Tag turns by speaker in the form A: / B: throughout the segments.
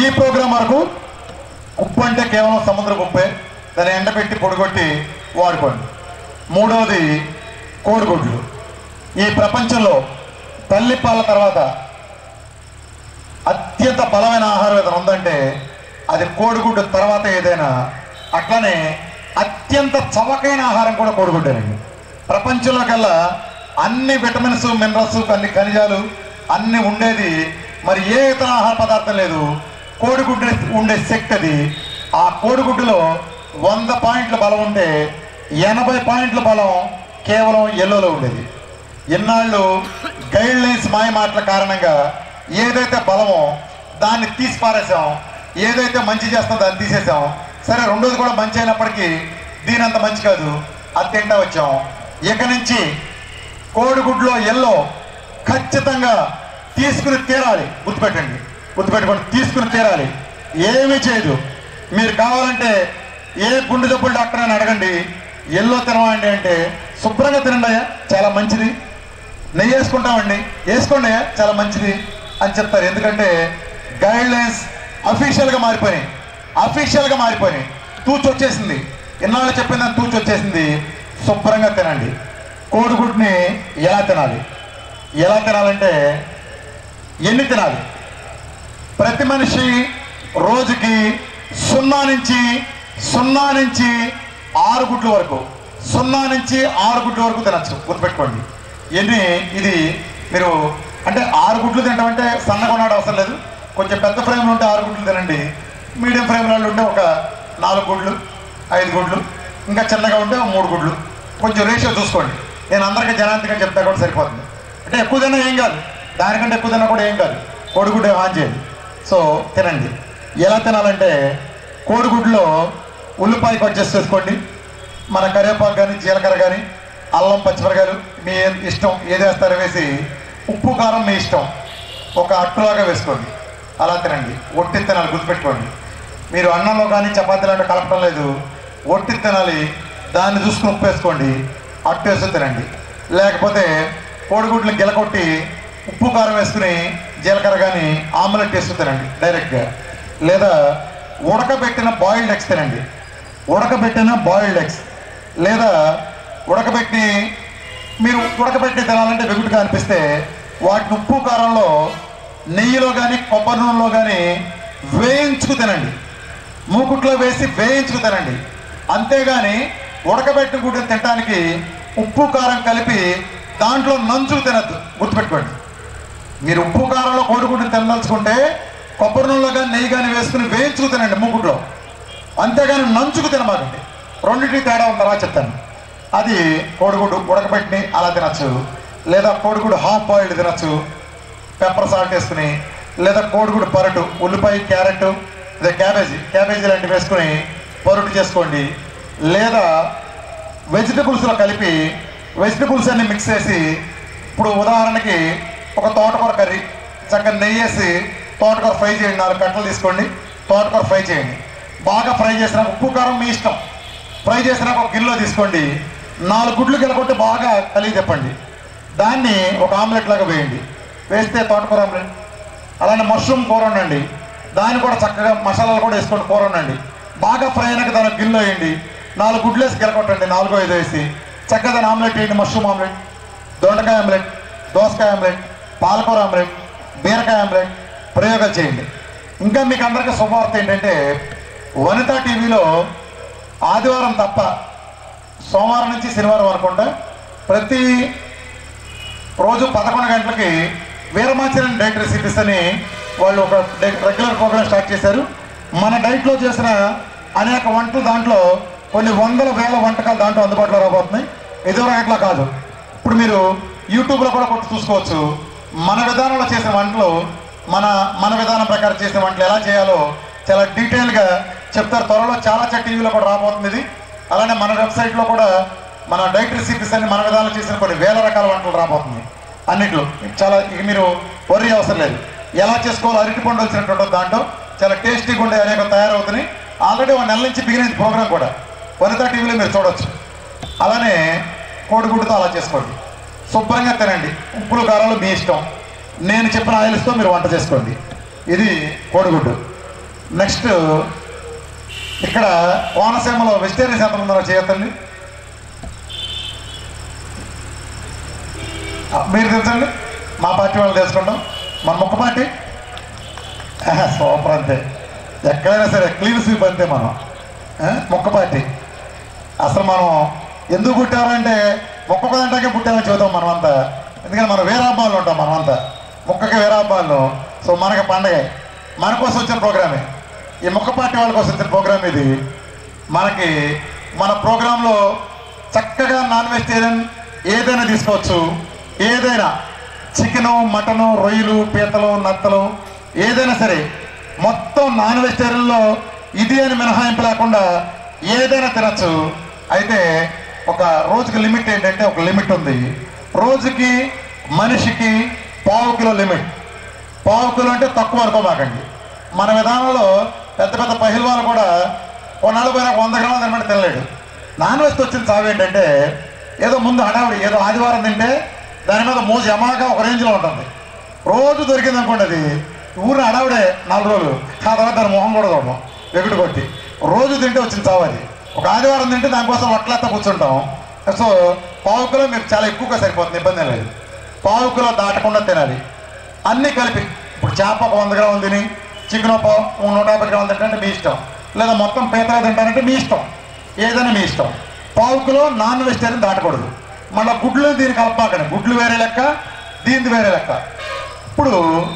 A: ఈ ప్రోగ్రాం వరకు ఉప్పు అంటే కేవలం సముద్ర ఉప్పే దాన్ని ఎండబెట్టి పొడిగొట్టి వాడుకోండి. మూడవది కోడిగుడ్లు. ఈ ప్రపంచంలో తల్లిపాల తర్వాత అత్యంత బలమైన ఆహారం ఏదైనా ఉందంటే అది కోడిగుడ్డు తర్వాత ఏదైనా అట్లనే అత్యంత చవకైన ఆహారం కూడా కోడిగుడ్డేనండి. ప్రపంచంలో కల్లా అన్ని విటమిన్స్ మినరల్స్ అన్ని ఖనిజాలు అన్నీ ఉండేది మరి ఏ ఇతర ఆహార పదార్థం లేదు. కోడిగుడ్డు ఉండే శక్తి అది. ఆ కోడిగుడ్డులో వంద పాయింట్ల బలం ఉంటే ఎనభై పాయింట్ల బలం కేవలం ఎల్లోలో ఉండేది. ఇన్నాళ్ళు గైడ్ లైన్స్ మాయ మాటల కారణంగా ఏదైతే బలమో దాన్ని తీసి పారేసాం ఏదైతే మంచి చేస్తుందో దాన్ని తీసేసాం సరే రెండోది కూడా మంచి అయినప్పటికీ దీని అంత మంచి కాదు అది తింటా వచ్చాం. ఇక నుంచి కోడిగుడ్లో ఎల్లో ఖచ్చితంగా తీసుకుని తీరాలి. గుర్తుపెట్టండి. గుర్తుపెట్టుకోండి తీసుకుని తీరాలి. ఏమీ చేయదు. మీరు కావాలంటే ఏ గుండె జబ్బులు డాక్టర్ అని అడగండి. ఎల్లో తినవండి అంటే శుభ్రంగా తినండి అయ్యా చాలా మంచిది. నెయ్యి వేసుకుంటామండి. వేసుకోండి చాలా మంచిది అని చెప్తారు. ఎందుకంటే గైడ్ లైన్స్ అఫీషియల్గా మారిపోయినాయి. అఫీషియల్గా మారిపోయినాయి. తూచి వచ్చేసింది. ఇన్నాళ్ళు చెప్పిందని తూచి వచ్చేసింది. శుభ్రంగా తినండి. కోడిగుడ్ని ఎలా తినాలి? ఎలా తినాలంటే ఎన్ని తినాలి? ప్రతి మనిషి రోజుకి సున్నా నుంచి సున్నా నుంచి ఆరు గుడ్ల వరకు సున్నా నుంచి ఆరు గుడ్ల వరకు తినచ్చు. గుర్తుపెట్టుకోండి. ఎన్ని? ఇది మీరు అంటే ఆరు గుడ్లు తినడం అంటే సన్నగా ఉన్నాడు అవసరం లేదు. కొంచెం పెద్ద ఫ్రేమ్లో ఉంటే ఆరు గుడ్లు తినండి. మీడియం ఫ్రేమ్లో ఉంటే ఒక నాలుగు గుడ్లు ఐదు గుడ్లు ఇంకా చిన్నగా ఉంటే మూడు గుడ్లు. కొంచెం రేషియో చూసుకోండి. నేను అందరికీ జనాంతిగా చెప్తా కూడా సరిపోతుంది. అంటే ఎక్కువ తిన్నా ఏం కాదు. దానికంటే ఎక్కువ తిన్నా కూడా ఏం కాదు. కోడిగుడ్డు ఆన్ చేయాలి సో తినండి. ఎలా తినాలంటే కోడిగుడ్లో ఉల్లిపాయ కట్ చేసి వేసుకోండి మన కరివేపాకు కానీ జీలకర్ర కానీ అల్లం పచ్చిమిరకాయలు మీ ఇష్టం ఏది వేస్తారో వేసి ఉప్పు కారం మీ ఇష్టం. ఒక అట్టులాగా వేసుకోండి. అలా తినండి. ఒట్టి తినాలి గుర్తుపెట్టుకోండి. మీరు అన్నంలో కానీ చపాతీలు అంటే కలపడం లేదు. ఒట్టి తినాలి. దాన్ని చూసుకుని ఉప్పు వేసుకోండి. అట్టు వేసి తినండి. లేకపోతే కోడిగుడ్లు గిలకొట్టి ఉప్పు కారం వేసుకుని జీలకర్ర కానీ ఆమ్లెట్ వేసుకుని తినండి డైరెక్ట్గా. లేదా ఉడకబెట్టిన బాయిల్డ్ ఎగ్స్ తినండి. ఉడకబెట్టిన బాయిల్డ్ ఎగ్స్. లేదా ఉడకబెట్టి మీరు ఉడకబెట్టి తినాలంటే వెగుటుగా అనిపిస్తే వాటిని ఉప్పు కారంలో నెయ్యిలో కానీ కొబ్బరి నూనెలో కానీ వేయించుకు తినండి. మూకుట్లో వేసి వేయించుకు తినండి. అంతేగాని ఉడకబెట్టిన గుడ్డను తినడానికి ఉప్పు కారం కలిపి దాంట్లో నంచుకు తినద్దు. గుర్తుపెట్టుకోండి. మీరు ఉప్పు కారంలో కోడిగుడ్డుని తినదలుచుకుంటే కొబ్బరి నూనెలో కానీ నెయ్యి కానీ వేసుకుని వేయించుకు తినండి మూకుట్లో. అంతేగాని నంచుకు తినమాకండి. రెండింటికి తేడా ఉందరా చెప్తాను. అది కోడిగుడ్డు ఉడకబెట్టిని అలా తినచ్చు. లేదా కోడిగుడ్డు హాఫ్ బాయిల్డ్ తినచ్చు. పెప్పర్ సాల్ట్ వేసుకుని లేదా కోడిగుడ్డు పరటు ఉల్లిపాయ క్యారెట్ లేదా క్యాబేజీ క్యాబేజీ లాంటివి వేసుకుని పరుటు చేసుకోండి. లేదా వెజిటబుల్స్లో కలిపి వెజిటబుల్స్ అన్ని మిక్స్ చేసి ఇప్పుడు ఉదాహరణకి ఒక తోటకూర కర్రీ. చక్కగా నెయ్యి వేసి తోటకూర ఫ్రై చేయండి. నాలుగు కట్టలు తీసుకోండి. తోటకూర ఫ్రై చేయండి. బాగా ఫ్రై చేసినాక ఉప్పు కారం మీ ఇష్టం. ఫ్రై చేసినాక ఒక గిన్నెలో తీసుకోండి. నాలుగు గుడ్లు గెలకొట్టి బాగా కలిగి చెప్పండి. దాన్ని ఒక ఆమ్లెట్ లాగా వేయండి. వేస్తే తోటకూర ఆమ్లెట్. అలానే మష్రూమ్ కూర ఉండండి. దాన్ని కూడా చక్కగా మసాలాలు కూడా వేసుకోండి కూర ఉండండి. బాగా ఫ్రై అయినాక దాని గిన్నెలో వేయండి. నాలుగు గుడ్లు వేసి గెలకొట్టండి నాలుగో ఐదు వేసి. చక్కగా దాని ఆమ్లెట్ వేయండి. మష్రూమ్ ఆమ్లెట్ దొండకాయ ఆమ్లెట్ దోసకాయ ఆమ్లెట్ పాలకూర ఆమ్లెట్ బీరకాయ ఆమ్లెట్ ప్రయోగాలు చేయండి. ఇంకా మీకు అందరికీ శుభవార్త ఏంటంటే వనితా టీవీలో ఆదివారం తప్ప సోమవారం నుంచి శనివారం అనుకుంటా ప్రతి రోజు పదకొండు గంటలకి వీరమాచరణ డైట్ రెసిపీస్ అని వాళ్ళు ఒక రెగ్యులర్ ప్రోగ్రామ్ స్టార్ట్ చేశారు. మన డైట్లో చేసిన అనేక వంటలు దాంట్లో కొన్ని వందల వేల వంటకాలు దాంట్లో అందుబాటులో రాబోతున్నాయి. ఇదివరకు అట్లా కాదు. ఇప్పుడు మీరు యూట్యూబ్లో కూడా కొట్టి చూసుకోవచ్చు. మన విధానంలో చేసిన వంటలు మన మన విధానం ప్రకారం చేసిన వంటలు ఎలా చేయాలో చాలా డీటెయిల్గా చెప్తారు. త్వరలో చాలా చాలా టీవీలో కూడా రాబోతుంది ఇది. అలానే మన వెబ్సైట్లో కూడా మన డైట్ రెసిపీస్ అని మన విధానంలో చేసిన కొన్ని వేల రకాల వంటలు రాబోతుంది. అన్నిట్లో. చాలా ఇక మీరు వరి అవసరం లేదు. ఎలా చేసుకోవాలో అరటి పండు వచ్చినటువంటి దాంట్లో చాలా టేస్టీగా ఉండే అనేక తయారవుతున్నాయి. ఆల్రెడీ ఒక నెల నుంచి బిగిన ప్రోగ్రామ్ కూడా. వనితా టీవీలో మీరు చూడొచ్చు. అలానే కోడిగుడ్డుతో అలా చేసుకోండి. శుభ్రంగా తినండి. ఉప్పులు కారాలు మీ ఇష్టం. నేను చెప్పిన ఆయిల్స్తో మీరు వంట చేసుకోండి. ఇది కోడిగుడ్డు. నెక్స్ట్ ఇక్కడ కోనసీమలో వెజిటేరియన్స్ ఎంత ఉందో చేయతండి మీరు తెలుసండి? మా పార్టీ వాళ్ళు తెలుసుకుంటాం. మన ముక్క పార్టీ? ఆహా, సూపర్ అంతే. ఎక్కడైనా సరే క్లీన్ స్వీప్ అంతే మనం. ముక్క పార్టీ. అసలు మనం ఎందుకు కుట్టారంటే ఒక్కొక్క పదంటాకే పుట్టామని చెబుతాం మనమంతా. ఎందుకంటే మనం వేరాబ్బాలు ఉంటాం మనమంతా. మొక్కకి వేరాబ్బాలు సో మనకి పండగ. మన కోసం వచ్చిన ప్రోగ్రామే. ఈ మొక్క పార్టీ వాళ్ళ కోసం వచ్చిన ప్రోగ్రామ్ ఇది. మనకి మన ప్రోగ్రాంలో చక్కగా నాన్ వెజిటేరియన్ ఏదైనా తీసుకోవచ్చు. ఏదైనా చికెను మటను రొయ్యలు పీతలు నత్తలు ఏదైనా సరే మొత్తం నాన్ వెజిటేరియన్లో ఇది అని మినహాయింపు లేకుండా ఏదైనా తినచ్చు. అయితే ఒక రోజుకి లిమిట్ ఏంటంటే ఒక లిమిట్ ఉంది. రోజుకి మనిషికి పావు కిలో లిమిట్. పావు కిలో అంటే తక్కువ అనుకోమాకండి మన విధానంలో పెద్ద పెద్ద పహిల్వాలు కూడా కొన్నాళ్ళు పోయినా వంద గ్రాములు తినమంటే తినలేడు. నాన్ వెజ్ వచ్చిన చావు ఏంటంటే ఏదో ముందు హడావుడి ఏదో ఆదివారం తింటే దాని మీద మోజు యమాగా ఒక రేంజ్లో ఉంటుంది. రోజు దొరికింది అనుకోండి అది. ఊరిని హడావుడే నాలుగు రోజులు. ఆ తర్వాత దాని మొహం కూడా చూడడం ఎగుడు కొట్టి. రోజు తింటే వచ్చిన చావు అది. ఒక ఆదివారం తింటే దానికోసం వట్లంతా కూర్చుంటాం. సో పావు కిలో మీకు చాలా ఎక్కువగా సరిపోతుంది ఇబ్బంది లేదు. పావు కిలో దాటకుండా తినాలి. అన్నీ కలిపి ఇప్పుడు చేప ఒక వంద గ్రాములు తిని చికెన్ ఒక నూట యాభై గ్రాములు తింటే మీ ఇష్టం. లేదా మొత్తం పీతలు తింటానంటే మీ ఇష్టం. ఏదైనా మీ ఇష్టం. పావు కిలో నాన్ వెజిటేరియన్ దాటకూడదు. మళ్ళీ గుడ్లు దీన్ని కలపాకండి గుడ్లు వేరే లెక్క దీనిది వేరే లెక్క. ఇప్పుడు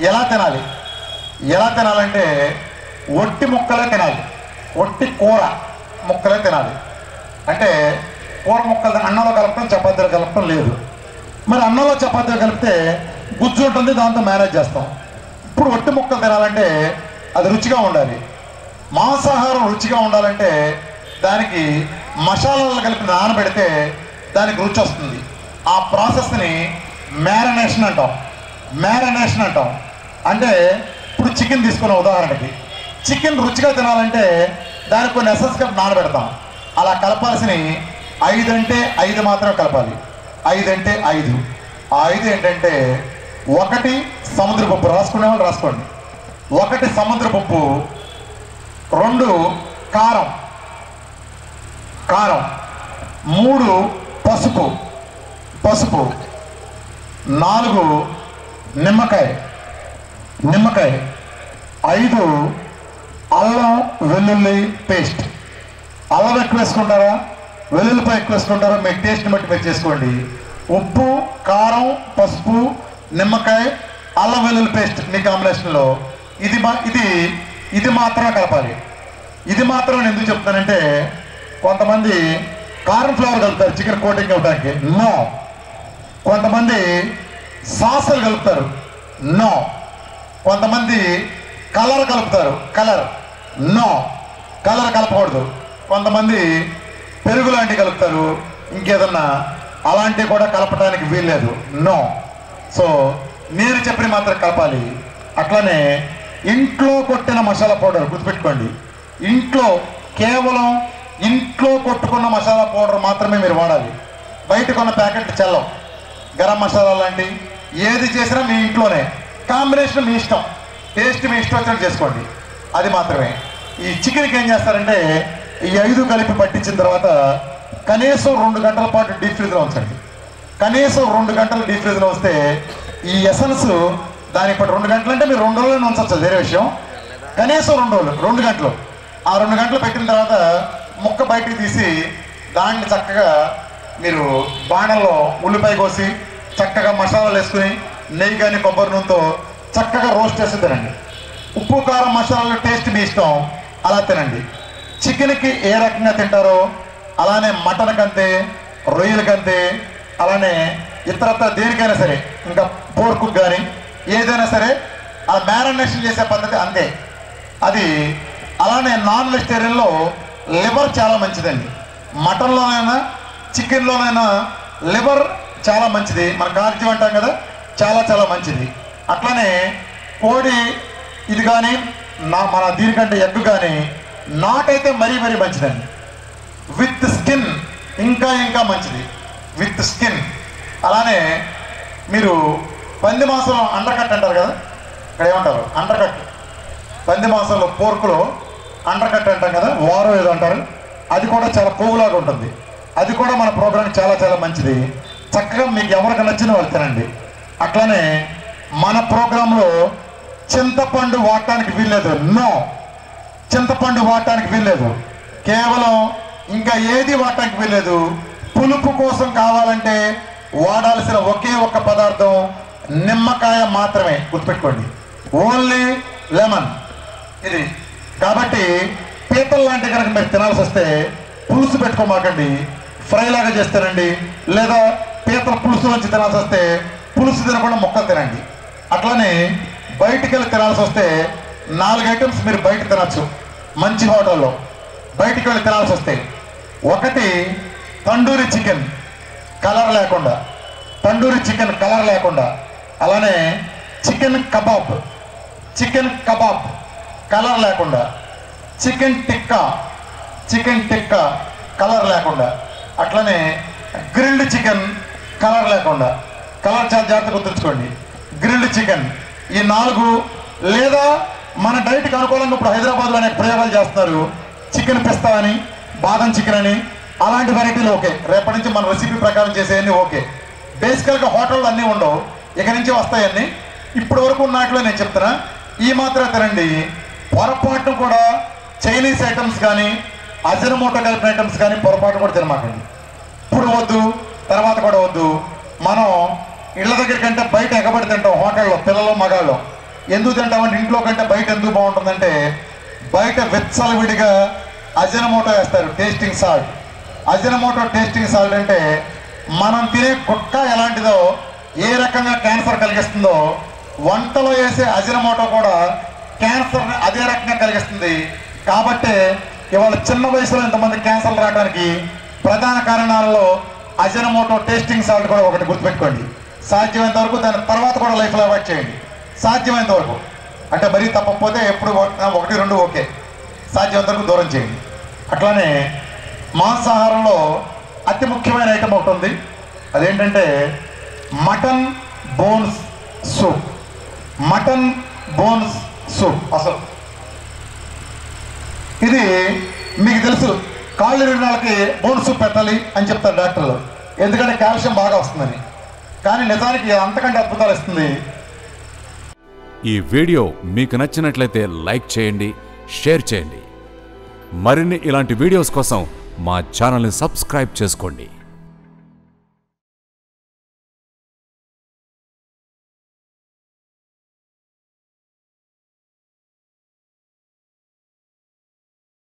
A: ఎలా తినాలి? ఎలా తినాలంటే ఒట్టి ముక్కలే తినాలి. ఒట్టి కూర. ముక్కలే తినాలి. అంటే కూర ముక్కలు అన్నంలో కలపడం చపాతీలు కలపడం లేదు. మరి అన్నంలో చపాతీలు కలిపితే గుజ్జు ఉంటుంది దాంతో మేనేజ్ చేస్తాం. ఇప్పుడు ఒట్టి ముక్కలు తినాలంటే అది రుచిగా ఉండాలి. మాంసాహారం రుచిగా ఉండాలంటే దానికి మసాలాలు కలిపి నానబెడితే దానికి రుచి వస్తుంది. ఆ ప్రాసెస్ని మ్యారినేషన్ అంటాం. మ్యారినేషన్ అంటాం. అంటే ఇప్పుడు చికెన్ తీసుకున్న ఉదాహరణకి. చికెన్ రుచిగా తినాలంటే దానికి కొన్ని ఎసెన్స్ కలిపి నానబెడతాం. అలా కలపాల్సినవి ఐదు అంటే ఐదు మాత్రం కలపాలి. ఐదు అంటే ఐదు. ఆ ఐదు ఏంటంటే ఒకటి సముద్ర పప్పు. రాసుకునే వాళ్ళు రాసుకోండి. ఒకటి సముద్ర పప్పు. రెండు కారం. కారం. మూడు పసుపు. పసుపు. నాలుగు నిమ్మకాయ. నిమ్మకాయ. ఐదు అల్లం వెల్లుల్లి పేస్ట్ అల్లం ఎక్కువ వేసుకుంటారా? వెల్లుల్లిపాయ ఎక్కువ వేసుకుంటారా? మీ టేస్ట్ని బట్టి మీరు చేసుకోండి. ఉప్పు కారం పసుపు నిమ్మకాయ అల్లం వెల్లుల్లి పేస్ట్ మీ కాంబినేషన్లో ఇది ఇది ఇది మాత్రమే కలపాలి. ఇది మాత్రం నేను ఎందుకు చెప్తానంటే కొంతమంది కారం ఫ్లవర్ కలుపుతారు చికెన్ కోటింగ్ అవ్వడానికి నో. కొంతమంది సాసులు కలుపుతారు. నో. కొంతమంది కలర్ కలుపుతారు. కలర్. నో. కలర్ కలపకూడదు. కొంతమంది పెరుగు లాంటివి కలుపుతారు. ఇంకేదన్నా అలాంటివి కూడా కలపడానికి వీల్లేదు. నో. సో నేను చెప్పిన మాత్రం కలపాలి. అట్లనే ఇంట్లో కొట్టిన మసాలా పౌడర్ గుర్తుపెట్టుకోండి. ఇంట్లో కేవలం ఇంట్లో కొట్టుకున్న మసాలా పౌడర్ మాత్రమే మీరు వాడాలి. బయట కొన్న ప్యాకెట్ చల్లం. గరం మసాలా లాంటి ఏది చేసినా మీ ఇంట్లోనే. కాంబినేషన్ మీ ఇష్టం. టేస్ట్ మీ ఇష్టం వచ్చినట్టు చేసుకోండి. అది మాత్రమే. ఈ చికెన్కి ఏం చేస్తారంటే ఈ ఐదు కలిపి పట్టించిన తర్వాత కనీసం రెండు గంటల పాటు డీప్ ఫ్రీజ్లో ఉంచండి. కనీసం రెండు గంటలు డీప్ ఫ్రీజ్లో వస్తే ఈ ఎసెన్స్ దానికి పట్టు రెండు గంటలు అంటే మీరు రెండు రోజులు ఉంచవచ్చు వేరే విషయం. కనీసం రెండు రోజులు రెండు గంటలు. ఆ రెండు గంటలు పెట్టిన తర్వాత ముక్క బయటికి తీసి దాన్ని చక్కగా మీరు బాణల్లో ఉల్లిపాయ కోసి చక్కగా మసాలాలు వేసుకుని నెయ్యి కానీ కొబ్బరి నూనెతో చక్కగా రోస్ట్ చేసి తినండి. ఉప్పు కారం మసాలాలు టేస్ట్ మీ ఇష్టం. అలా తినండి. చికెన్కి ఏ రకంగా తింటారో అలానే మటన్ కంతే రొయ్యలకంతే అలానే ఇతరత్ర దేనికైనా సరే ఇంకా పోర్కు కానీ ఏదైనా సరే ఆ మ్యారినేషన్ చేసే పద్ధతి అంతే. అది అలానే నాన్ వెజిటేరియన్లో లివర్ చాలా మంచిదండి. మటన్లోనైనా చికెన్లోనైనా లివర్ చాలా మంచిది. మన కార్జ్యం అంటాం కదా చాలా చాలా మంచిది. అట్లానే కోడి ఇది కానీ నా మన దీనికంటే ఎగ్ కానీ నాకైతే మరీ మరీ మంచిదండి. విత్ స్కిన్ ఇంకా ఇంకా మంచిది. విత్ స్కిన్ అలానే మీరు పంది మాంసం అండర్ కట్ అంటారు కదా? ఇక్కడ ఏమంటారు? అండర్ కట్ పంది మాంసంలో పోర్కులో అండర్ కట్ అంటాం కదా? వారో ఏదో అంటారు. అది కూడా చాలా కోవులాగా ఉంటుంది. అది కూడా మన ప్రోగ్రామ్ చాలా చాలా మంచిది. చక్కగా మీకు ఎవరికి నచ్చిన వాళ్ళు తినండి. అట్లానే మన ప్రోగ్రాంలో చింతపండు వాడటానికి వీల్లేదు. నో. చింతపండు వాడటానికి వీల్లేదు. కేవలం ఇంకా ఏది వాడటానికి వీల్లేదు? పులుపు కోసం కావాలంటే వాడాల్సిన ఒకే ఒక్క పదార్థం నిమ్మకాయ మాత్రమే. గుర్తుపెట్టుకోండి. Only lemon. ఇది. కాబట్టి పీతల లాంటి కనుక మీరు తినాల్సి వస్తే పులుసు పెట్టుకోమాకండి. ఫ్రై లాగా చేస్తానండి లేదా పీతల పులుసు నుంచి తినాల్సి వస్తే పులుసు తినకుండా మొక్కలు తినండి. అట్లానే బయటికి వెళ్ళి తినాల్సి వస్తే నాలుగు ఐటమ్స్ మీరు బయట తినచ్చు. మంచి హోటల్లో బయటికి వెళ్ళి తినాల్సి వస్తే. ఒకటి తండూరి చికెన్. కలర్ లేకుండా. తండూరి చికెన్ కలర్ లేకుండా. అలానే chicken kebab. Chicken kebab colour లేకుండా. Chicken tikka. Chicken tikka colour లేకుండా. అట్లనే గ్రిల్డ్ చికెన్ కలర్ లేకుండా. కలర్ చాలా జాగ్రత్తగా గుర్తుంచుకోండి. Grilled chicken. ఈ నాలుగు లేదా మన డైట్కి అనుకూలంగా ఇప్పుడు హైదరాబాద్లో అనేక ప్రయోగాలు చేస్తున్నారు చికెన్ పిస్తా అని బాదం చికెన్ అని అలాంటి వెరైటీలు ఓకే. రేపటి నుంచి మన రెసిపీ ప్రకారం చేసేవన్నీ ఓకే. బేసికల్గా హోటళ్ళు అన్నీ ఉండవు. ఇక నుంచి వస్తాయన్నీ. ఇప్పటి వరకు ఉన్నట్లో నేను చెప్తున్నా ఈ మాత్రం తినండి. పొరపాటు కూడా చైనీస్ ఐటమ్స్ కానీ అజనమూట కలిపిన ఐటమ్స్ కానీ పొరపాటు కూడా తినమాకండి. ఇప్పుడు వద్దు తర్వాత కూడా వద్దు. మనం ఇళ్ళ దగ్గర కంటే బయట ఎగబడి తింటాం హోటల్లో పిల్లలు మగాళ్ళు. ఎందుకు తింటామంటే ఇంట్లో కంటే బయట ఎందుకు బాగుంటుందంటే బయట విచ్చలవిడిగా అజనమోటో వేస్తారు tasting salt Ajinomoto tasting salt అంటే మనం తినే కుక్క ఎలాంటిదో ఏ రకంగా క్యాన్సర్ కలిగిస్తుందో వంటలో వేసే అజనమోటో కూడా క్యాన్సర్ అదే రకంగా కలిగిస్తుంది. కాబట్టి ఇవాళ చిన్న వయసులో ఇంతమంది క్యాన్సర్ రావడానికి ప్రధాన కారణాలలో అజనమోటో టేస్టింగ్ సాల్ట్ కూడా ఒకటి గుర్తుపెట్టుకోండి. సాధ్యమైనంత వరకు దాని తర్వాత కూడా లైఫ్లో అవాయిడ్ చేయండి. సాధ్యమైనంత వరకు. అంటే మరీ తప్పకపోతే ఎప్పుడు ఒకటి రెండు ఓకే. సాధ్యమైనంత వరకు దూరం చేయండి. అట్లానే మాంసాహారంలో అతి ముఖ్యమైన ఐటమ్ ఒకటి ఉంది. అదేంటంటే mutton bones soup. Mutton bones soup అసలు. ఇది మీకు తెలుసు కాళ్ళు రెండు వాళ్ళకి బోన్ సూప్ పెట్టాలి అని చెప్తారు డాక్టర్లు. ఎందుకంటే కాల్షియం బాగా వస్తుందని. కానీ నిజానికి అంతకంటే అద్భుతాలు ఇస్తుంది.
B: ఈ వీడియో మీకు నచ్చినట్లయితే లైక్ చేయండి షేర్ చేయండి. మరిన్ని ఇలాంటి వీడియోస్ కోసం మా ఛానల్ని సబ్స్క్రైబ్ చేసుకోండి.